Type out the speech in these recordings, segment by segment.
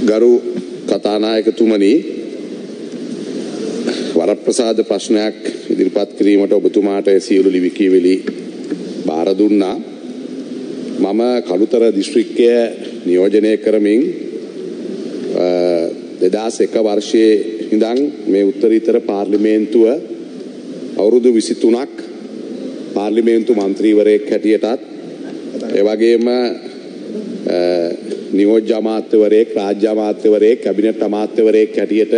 ගරු කතානායකතුමනි වරප්‍රසාද ප්‍රශ්නයක් ඉදිරිපත් කිරීමට ඔබතුමාට සියලු ලිවිකීවෙලි බාර දුන්නා. මම කළුතර දිස්ත්‍රික්කය නියෝජනය කරමින් දෙදාස් එක වර්ෂයේ ඉඳං මේ උත්තරීතර පාර්ලිමේන්තුව අවුරුදු විසිතුනක් පාර්ලිමේන්තු මන්ත්‍රීවරයෙක් හැටියටත් එවගේම නියෝජ්‍ය අමාත්‍යවරයෙක් රාජ්‍ය අමාත්‍යවරයෙක් කැබිනට් අමාත්‍යවරයෙක් හැටියට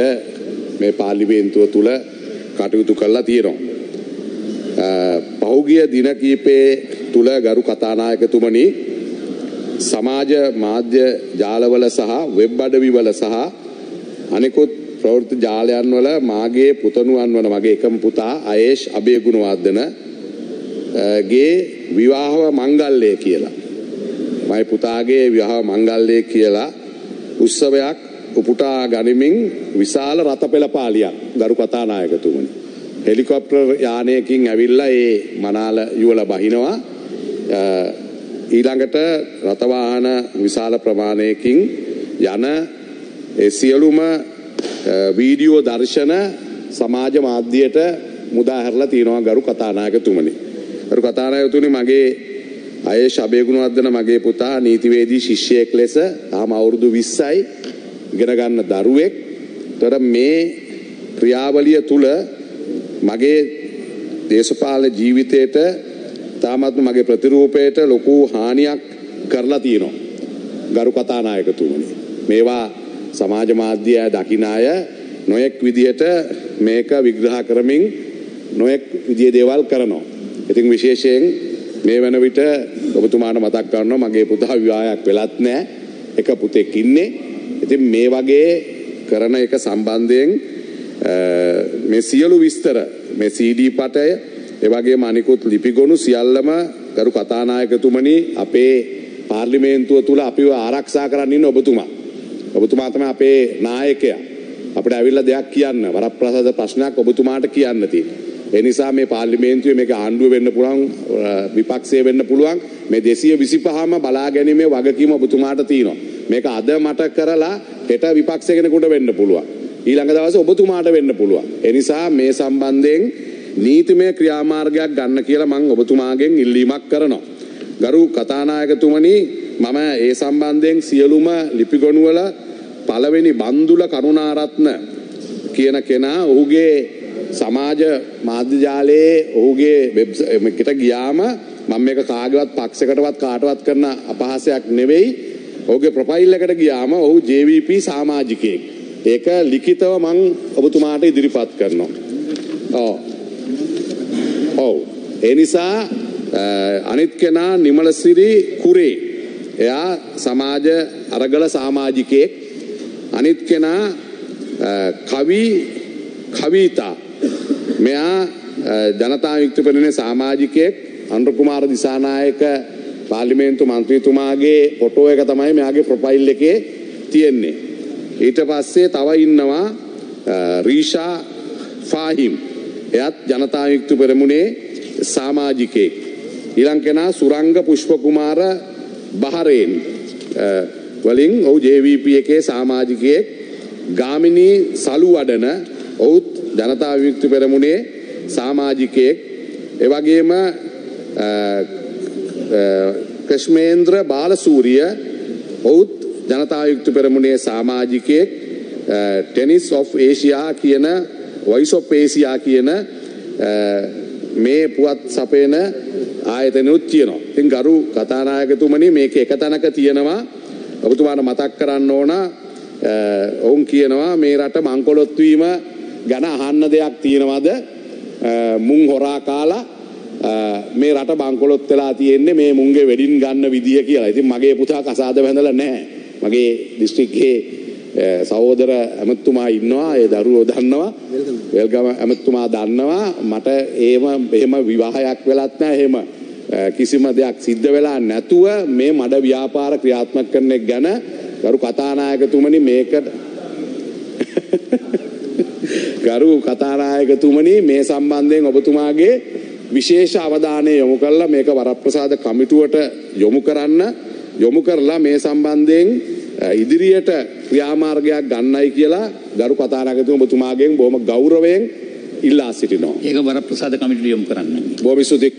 මේ පාර්ලිමේන්තුව තුළ කටයුතු කරලා තියෙනවා. පහුගිය දින කීපේ තුළ ගරු කතානායකතුමනි සමාජ මාධ්‍ය ජාලවල සහ වෙබ් අඩවිවල සහ අනෙකුත් ප්‍රවෘත්ති ජාලයන් වල මාගේ පුතණුවන් වන මගේ එකම පුතා අයේෂ් අබේගුණවර්ධන ගේ විවාහ මංගල්‍යය කියලා මයි පුතාගේ විවාහ මංගල්‍යය කියලා උත්සවයක් උපුටා ගනිමින් විශාල රථ පෙළපාලියක් ගරු කතානායකතුමනි. හෙලිකොප්ටර් යානයකින් ඇවිල්ලා ඒ මනාල යුවල බහිනවා ඊළඟට රථවාහන විශාල ප්‍රමාණයකින් යන සියලුම වීඩියෝ දර්ශන සමාජ මාධ්‍යයට මුදා හැරලා තියෙනවා ගරු කතානායකතුමනි. ගරු කතානායකතුමනි මගේ අය ශබයගුණවර්ධන මගේ පුතා නීතිවේදී ශිෂ්‍යයෙක් ලෙස තාම අවුරුදු 20යි ඉගෙන ගන්න දරුවෙක්. තොර මේ ක්‍රියාවලිය තුල මගේ දේශපාලන ජීවිතයට තාමත්ම මගේ ප්‍රතිරූපයට ලොකු හානියක් කරලා තියෙනවා. ගරු කතානායකතුමනි. මේවා සමාජ මාධ්‍ය දකින අය නොයෙක් විදිහට මේක විග්‍රහ කරමින් නොයෙක් විදිහේ දේවල් කරනවා. ඉතින් විශේෂයෙන් මේ වන විට ඔබතුමාට මතක් කරනවා මගේ පුතා විවාහයක් වෙලත් නැහැ. එක පුතෙක් ඉන්නේ. ඉතින් මේ වගේ කරන එක සම්බන්ධයෙන් මේ සියලු විස්තර මේ CD පටය එවැගේම අනිකුත් ලිපිගොනු සියල්ලම ගරු කතානායකතුමනි අපේ පාර්ලිමේන්තුව තුල අපිව ආරක්ෂා කරන්න ඉන්න ඔබතුමා. ඔබතුමා තමයි අපේ නායකයා. අපිට ඇවිල්ලා දෙයක් කියන්න වරප්‍රසාද ප්‍රශ්නයක් ඔබතුමාට කියන්න තියෙනවා. ඒ නිසා මේ පාර්ලිමේන්තුවේ මේක ආණ්ඩුව වෙන්න පුළුවන් විපක්ෂය වෙන්න පුළුවන් මේ 225ම බලා ගැනීමේ වගකීම ඔබතුමාට තියෙනවා. මේක අද මට කරලා හෙට විපක්ෂ කෙනෙකුට වෙන්න පුළුවන්. ඊළඟ දවසේ ඔබතුමාට වෙන්න පුළුවන්. ඒ නිසා මේ සම්බන්ධයෙන් නීතිමය ක්‍රියාමාර්ගයක් ගන්න කියලා මම ඔබතුමාගෙන් ඉල්ලීමක් කරනවා. ගරු කතානායකතුමනි මම ඒ සම්බන්ධයෙන් සියලුම ලිපිගොනුවල පළවෙනි බන්දුල කරුණාරත්න කියන කෙනා ඔහුගේ සමාජ මාධ්‍ය ජාලයේ ඔහුගේ වෙබ්සයිට් ගියාම මම මේක කාගේවත් පක්ෂයකටවත් කාටවත් කරන අපහාසයක් නෙවෙයි. ඔහුගේ ප්‍රොෆයිල් එකට ගියාම ඔහු JVP සමාජිකයෙක්. ඒක ලිඛිතව මම ඔබතුමාට ඉදිරිපත් කරනවා. ඔව්. ඔව්. ඒ නිසා අනිත් කෙනා නිමලසිරි කුරේ. එයා සමාජ අරගල සමාජිකයෙක්. අනිත් කෙනා කවි කවිතා මෙයා ජනතා යුක්ති පෙරමුණේ සමාජිකයෙක් අනුර කුමාර දිසානායක පාර්ලිමේන්තු මන්ත්‍රීතුමාගේ ෆොටෝ එක තමයි මෙයාගේ ප්‍රොෆයිල් එකේ තියෙන්නේ. ඊට පස්සේ තව ඉන්නවා රීෂා ෆාහිම්. එයත් ජනතා යුක්ති පෙරමුණේ සමාජිකයෙක්. ඊළඟ කෙනා සුරංග පුෂ්පකුමාර බහරේන් වලින් ඔහු JVP එකේ සමාජිකයෙක්. ගාමිණී සලුවඩන ඔහුත් ජනතා විමුක්ති පෙරමුණේ සමාජිකයෙක් එවැගේම ක්‍රෂ්මේන්ද්‍ර බාලසූරිය ඔහුත් ජනතා විමුක්ති පෙරමුණේ සමාජිකයෙක් ටෙනිස් ඔෆ් ඒෂියා කියන වොයිස් ඔෆ් ඒෂියා කියන මේ පුවත් සපයන ආයතනෙත් තියෙනවා. ඉතින් ගරු කතානායකතුමනි මේක එක තැනක තියෙනවා. ඔබතුමාට මතක් කරන්න ඕන ඔවුන් කියනවා මේ රට මංකොලොත් වීම ගැන අහන්න දෙයක් තියෙනවද මුං හොරා කාලා මේ රට බංකොලොත් වෙලා තියෙන්නේ මේ මුන්ගේ වෙඩින් ගන්න විදිය කියලා. ඉතින් මගේ පුතා කසාද බැඳලා නැහැ. මගේ දිස්ත්‍රික්කයේ සහෝදර ඇමතුමා ඉන්නවා. ඒ දරුවෝ දන්නවා. වෙල්ගම ඇමතුමා දන්නවා. මට එහෙම එහෙම විවාහයක් වෙලත් නැහැ. එහෙම කිසිම දෙයක් සිද්ධ වෙලා නැතුව මේ මඩ ව්‍යාපාර ක්‍රියාත්මක කරන ගැන ගරු කතානායකතුමනි මේකට ගරු කතානායකතුමනි මේ සම්බන්ධයෙන් ඔබතුමාගේ විශේෂ අවධානය යොමු කරලා මේක වරප්‍රසාද කමිටුවට යොමු කරන්න යොමු කරලා මේ සම්බන්ධයෙන් ඉදිරියට ක්‍රියාමාර්ගයක් ගන්නයි කියලා ගරු කතානාගතුම ඔබතුමාගෙන් බොහොම ගෞරවයෙන් ඉල්ලා සිටිනවා. ඒක වරප්‍රසාද කමිටුවට යොමු කරන්න. බොහොම ස්තුතියි